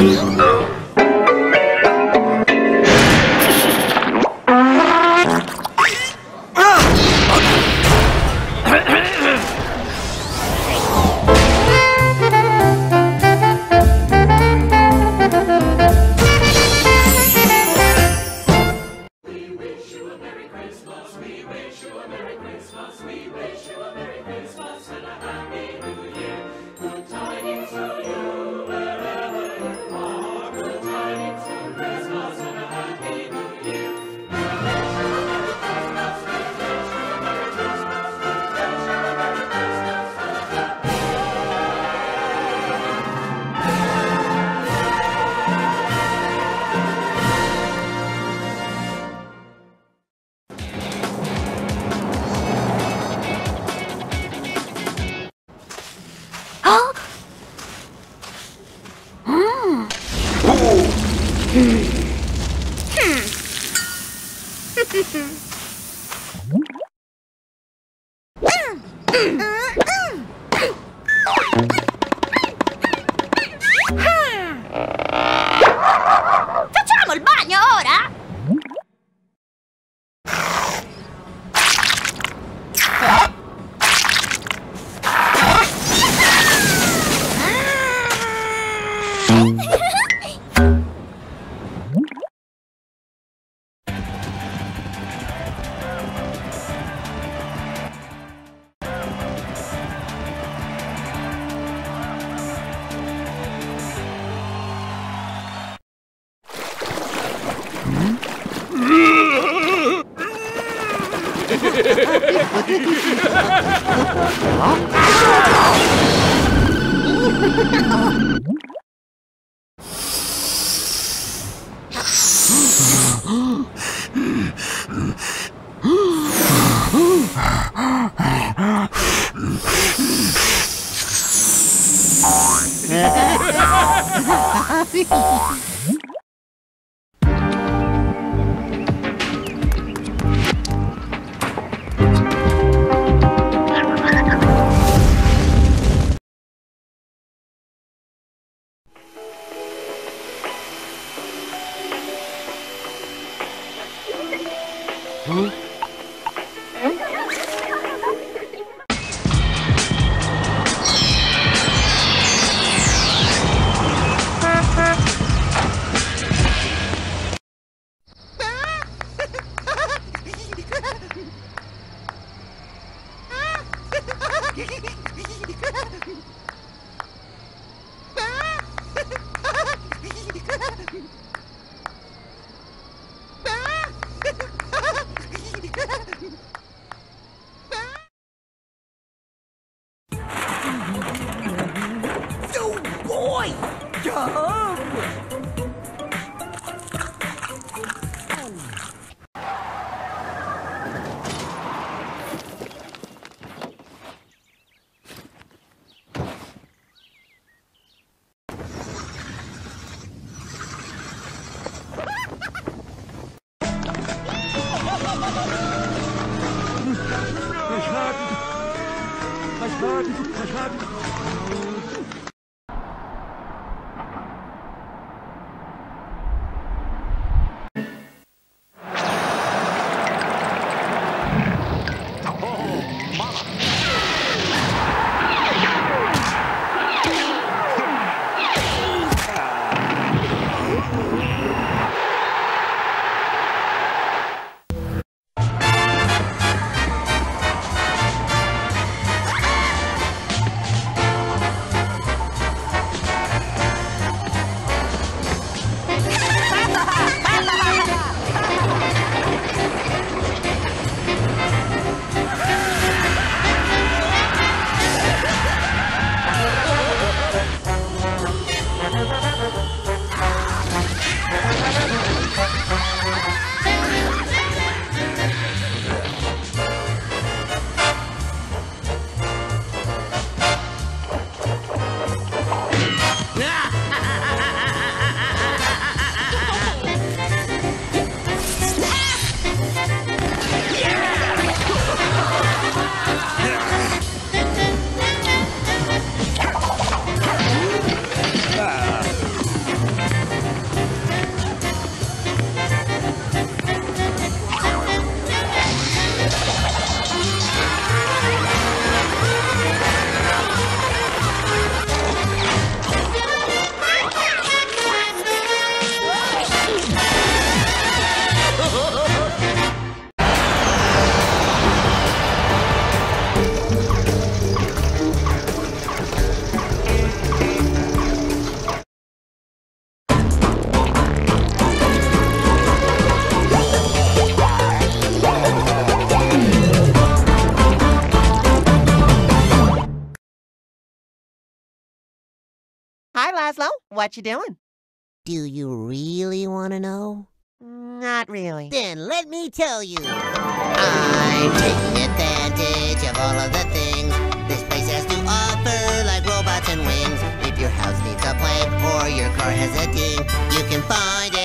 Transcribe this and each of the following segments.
Não. Oh! Verschlagen! Verschlagen! Verschlagen! Oh, what you doing? Do you really want to know? Not really. Then let me tell you. I'm taking advantage of all of the things this place has to offer, like robots and wings. If your house needs a plank or your car has a ding, you can find it.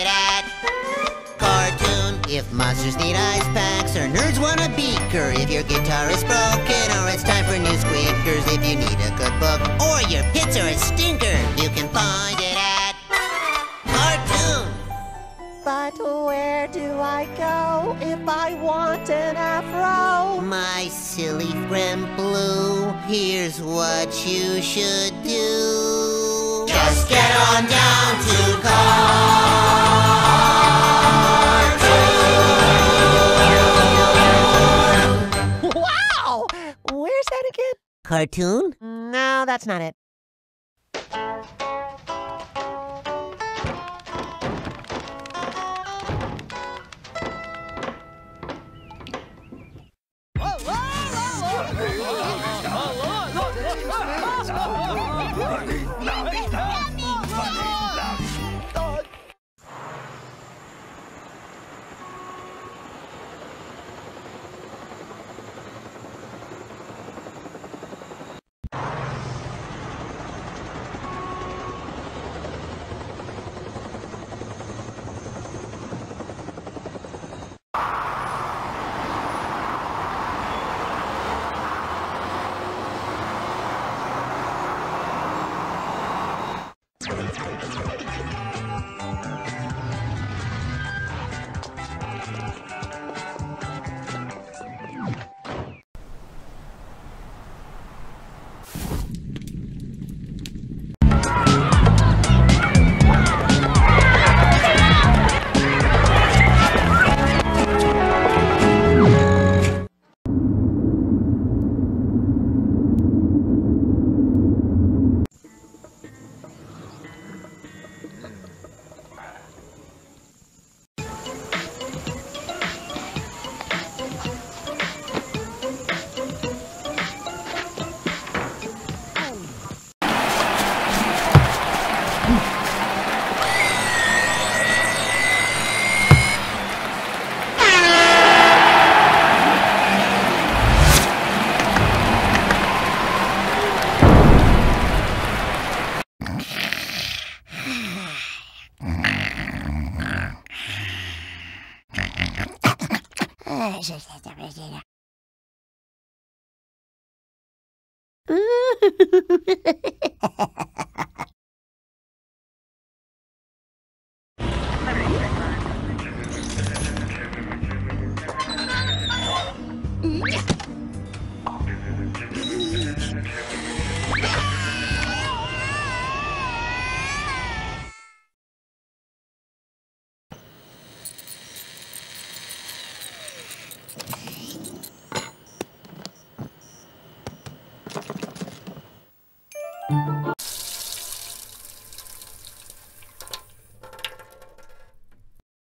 If monsters need ice packs or nerds want a beaker, if your guitar is broken or it's time for new squeakers, if you need a good book or your pits are a stinker, you can find it at Cartoon. But where do I go if I want an afro? My silly friend Blue, here's what you should do. Just get on down to Cartoon. Cartoon? No, that's not it.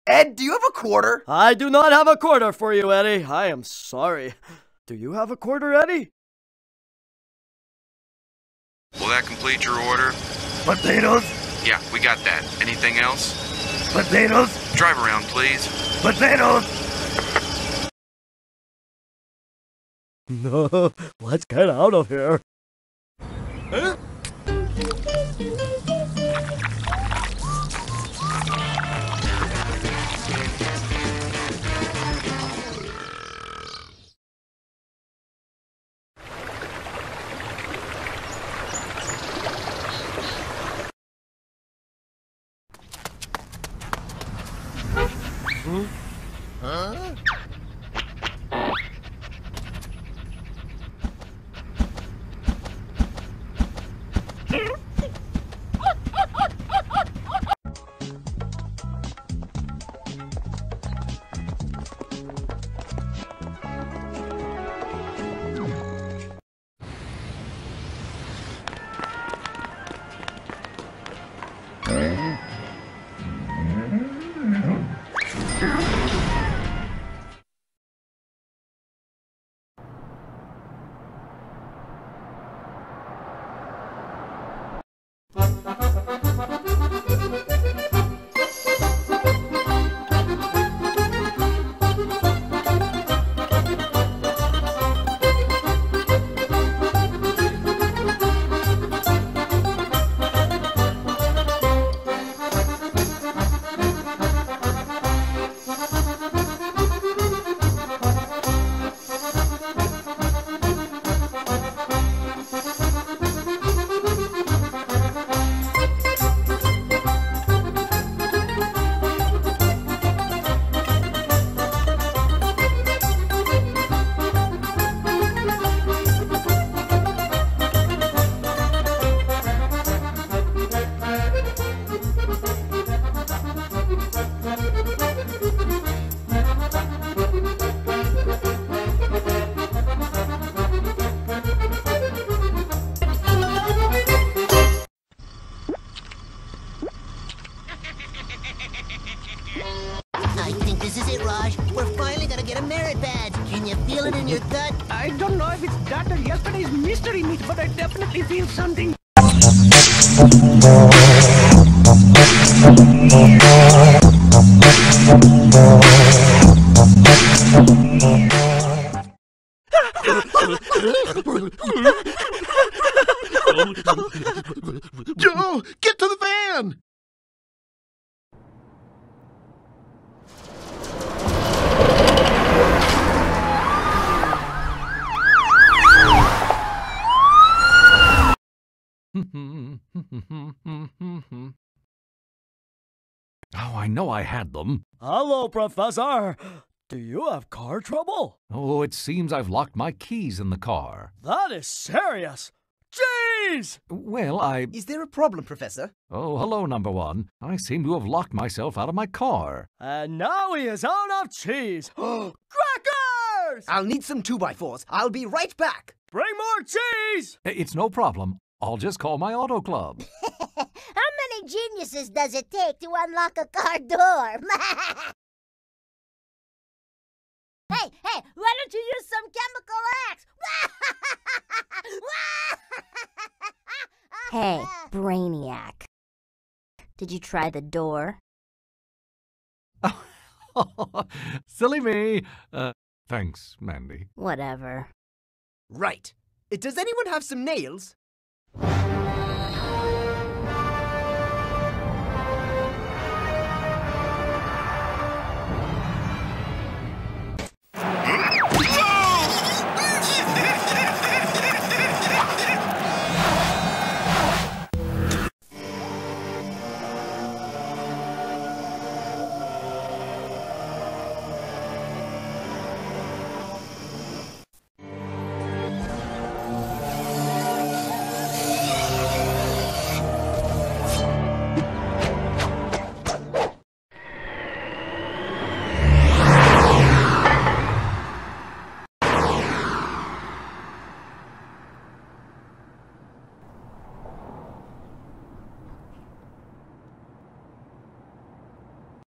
Ed, do you have a quarter? I do not have a quarter for you, Eddy. I am sorry. Do you have a quarter, Eddy? Will that complete your order? Potatoes, Yeah, we got that. Anything else? potatoes, Drive around, please. potatoes. No, let's get out of here. it. more Oh, I know I had them. Hello, Professor. Do you have car trouble? Oh, it seems I've locked my keys in the car. That is serious. Jeez! Well, I. Is there a problem, Professor? Oh, hello, number one. I seem to have locked myself out of my car. And now he is out of cheese. Crackers! I'll need some 2x4s. I'll be right back. Bring more cheese! Uh, it's no problem. I'll just call my auto club. How many geniuses does it take to unlock a car door? hey, hey, why don't you use some chemical X? hey, Brainiac. Did you try the door? Silly me. Uh, thanks, Mandy. Whatever. Right. Does anyone have some nails? you